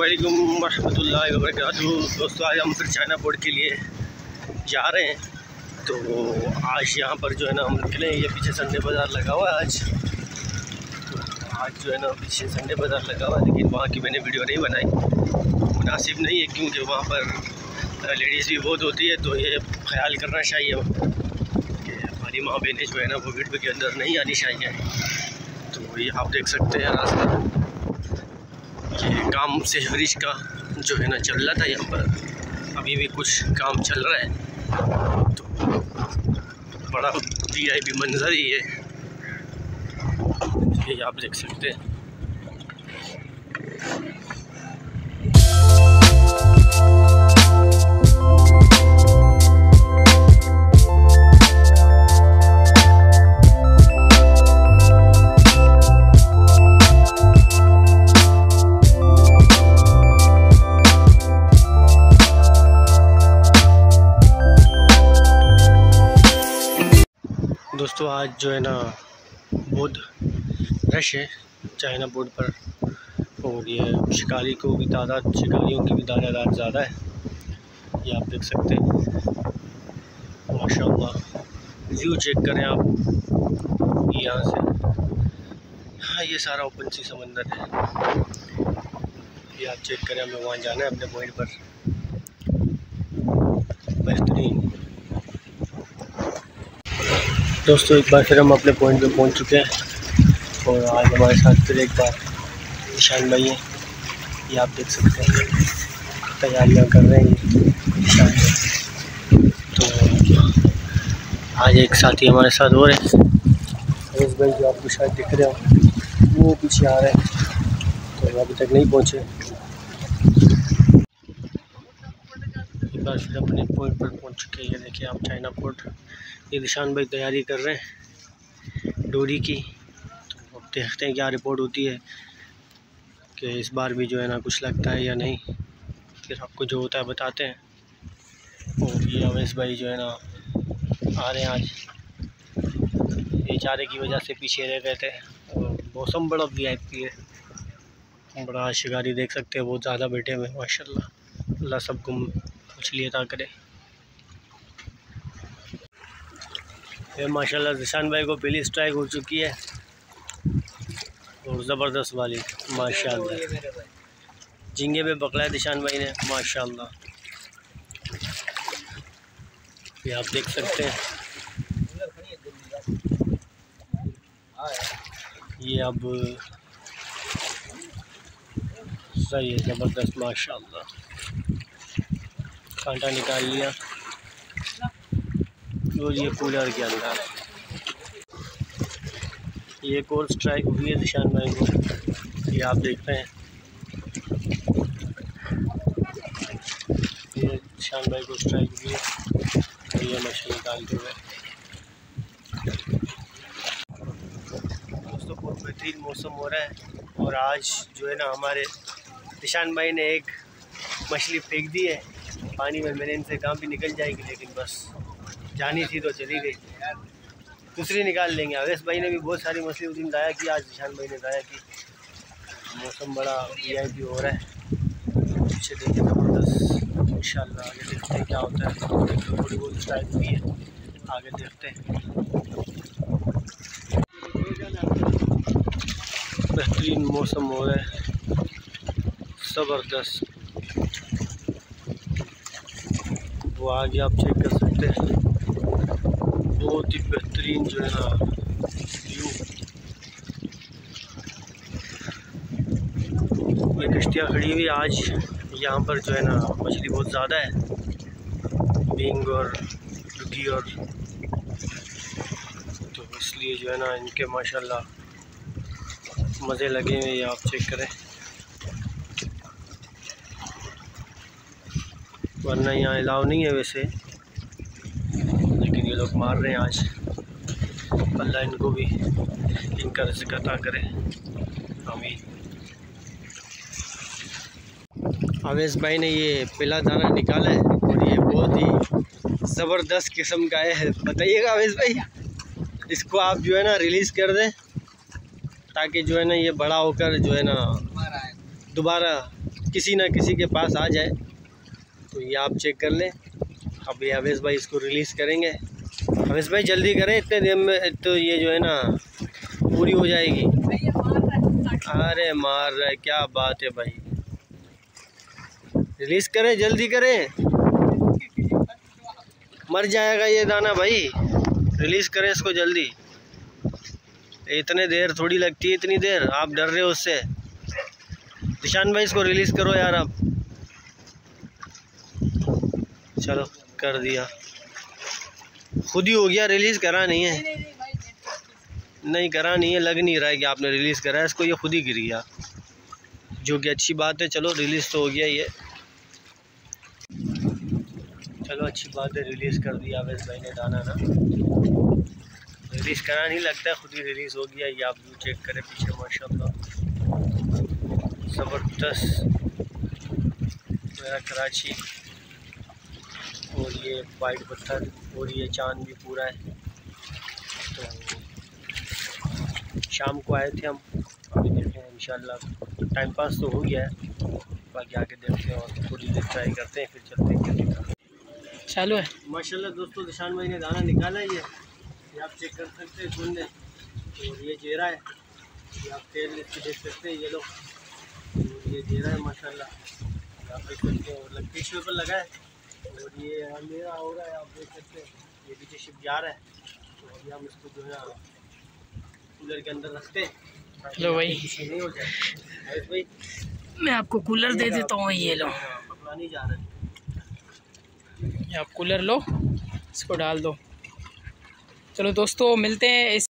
वालेकुम रहमतुल्लाहि व बरकातहू दोस्तों, आज हम फिर चाइना बोर्ड के लिए जा रहे हैं। तो आज यहाँ पर जो है ना हम निकले ये पीछे संडे बाज़ार लगा हुआ है आज। तो आज जो है ना पीछे संडे बाज़ार लगा हुआ है। लेकिन वहाँ की मैंने वीडियो नहीं बनाई। मुनासिब नहीं है क्योंकि वहाँ पर लेडीज़ भी बहुत होती है तो ये ख्याल करना चाहिए। कि हमारी माँ बहनें जो है ना वो वीडियो के अंदर नहीं आनी चाहिए। तो ये आप देख सकते हैं रास्ता। काम से ब्रिज का जो है ना चल रहा था यहाँ पर। अभी भी कुछ काम चल रहा है। तो बड़ा वी आई पी मंजर ही है। ये आप देख सकते हैं। दोस्तों आज जो है ना बहुत रश है, चाइना बोर्ड पर। और ये शिकारी को भी तादाद, शिकारियों की भी तादाद आज ज़्यादा है। ये आप देख सकते हैं। माशाल्लाह। व्यू चेक करें आप। यहाँ से। हाँ ये सारा ओपन सी समंदर है। ये आप चेक करें, हमें वहाँ जाना है अपने पॉइंट पर बेहतरीन दोस्तों, एक बार फिर हम अपने पॉइंट पे पहुँच चुके हैं और आज हमारे साथ फिर एक बार ईशान भाई हैं। ये आप देख सकते हैं, तैयारियाँ कर रहे हैं ईशान तो आज एक साथी हमारे साथ है। रमेश भाई, जो आपको शायद दिख रहे हो, वो पीछे आ रहे हैं तो अभी तक नहीं पहुँचे। एक बार फिर अपने पॉइंट पर पहुँच चुके हैं। ये देखिए आप चाइना पोर्ट ये निशान भाई तैयारी कर रहे हैं डोरी की। तो अब देखते हैं क्या रिपोर्ट होती है कि इस बार भी जो है ना कुछ लगता है या नहीं। फिर आपको जो होता है बताते हैं। और ये अवैस भाई जो है ना आ रहे हैं आज। ये चारे की वजह से पीछे रह गए थे। और मौसम बड़ा वी आई पी है। बड़ा शिकारी देख सकते हैं, बहुत ज़्यादा बैठे हुए माशाल्लाह। अल्लाह सब सबको मछली अता करे। ये माशाल्लाह जिशान भाई को पहली स्ट्राइक हो चुकी है। और ज़बरदस्त वाली, माशाल्लाह। झींगे पे पकड़ा है दिशान भाई ने, माशाल्लाह। ये आप देख सकते हैं। ये अब सही है, ज़बरदस्त, माशाल्लाह। कांटा निकाल लिया। और ये कूलर के अंदर ये एक और स्ट्राइक हुई है निशान भाई को। ये आप देख रहे हैं। ये निशान भाई को स्ट्राइक हुई है। और ये मछली निकालते हुए। दोस्तों, बहुत बेहतरीन मौसम हो रहा है। और आज जो है ना, हमारे निशान भाई ने एक मछली फेंक दी है। पानी में मैंने इनसे काम भी निकल जाएगी, लेकिन बस जानी थी तो चली गई यार। दूसरी निकाल लेंगे। अवैस भाई ने भी बहुत सारी मछली उस दिन लाया की, आज निशान भाई ने लाया कि। मौसम बड़ा वी आई पी हो रहा है। पीछे देखिए ज़बरदस्त। इन शाला आगे देखते हैं क्या होता है। थोड़ी बहुत स्टाइल हुई है। आगे देखते हैं। बेहतरीन मौसम हो रहा है। ज़बरदस्त। वो आगे आप चेक कर सकते हैं। बहुत ही बेहतरीन जो है ना व्यू ये कश्तियाँ खड़ी हुई आज। यहाँ पर जो है ना मछली बहुत ज़्यादा है। बींग और रुकी और तो इसलिए जो है ना इनके माशाल्लाह मज़े लगे हुए आप चेक करें। वरना यहाँ अलाव नहीं है वैसे। लेकिन ये लोग मार रहे हैं आज। अल्लाह इनको भी इनका रिस्क अता करे। आमीन। अवेश भाई ने ये पीला दाना निकाला है और ये बहुत ही ज़बरदस्त किस्म का है। बताइएगा अवेश भाई इसको आप जो है ना रिलीज़ कर दें ताकि जो है ना ये बड़ा होकर जो है ना दोबारा किसी ना किसी के पास आ जाए। तो ये आप चेक कर लें। अब ये अवेश भाई इसको रिलीज़ करेंगे। अवेश भाई जल्दी करें, इतने देर में तो ये जो है ना, पूरी हो जाएगी। अरे मार रहा है, क्या बात है भाई। रिलीज़ करें, जल्दी करें। मर जाएगा ये दाना भाई। रिलीज़ करें इसको जल्दी। इतने देर थोड़ी लगती है, इतनी देर। आप डर रहे हो उससे। निशान भाई इसको रिलीज़ करो यार आप। चलो, कर दिया। खुद ही हो गया रिलीज़ करा नहीं है। नहीं, करा नहीं है, लग नहीं रहा है कि आपने रिलीज़ करा है। इसको ये खुद ही गिर गया। जो कि अच्छी बात है, चलो रिलीज़ तो हो गया ये चलो, अच्छी बात है रिलीज़ कर दिया अवैस भाई ने दाना ना। रिलीज़ करा नहीं, लगता खुद ही रिलीज़ हो गया। ये आप व्यू चेक करें पीछे, माशाल्लाह। ज़बरदस्त। मेरा कराची और ये वाइट पत्थर और ये चाँद भी पूरा है। तो शाम को आए थे हम अभी देखें इन टाइम पास तो हो गया है बाकी आगे देखते हैं और थोड़ी देर ट्राई करते हैं फिर चलते हैं चालू है। माशाल्लाह दोस्तों निशान भाई ने दाना निकाला है ये। ये आप चेक कर सकते हैं सुन लें। और ये जेरा है। ये आप तेल इसकी देख सकते हैं ये लोग ये जेरा है माशाल्लाह। आप देख सकते हैं और लकड़ी पर लगा है। और ये अंधेरा हो रहा है आप देख सकते हैं। ये पीछे शिप जा रहा है तो अभी हम इसको जो है कूलर के अंदर रखते हैं लो भाई। नहीं हो जाए। भाई। मैं आपको कूलर दे देता हूँ ये लो। हाँ, पकड़ा नहीं जा रहा आप कूलर लो इसको डाल दो। चलो दोस्तों मिलते हैं इस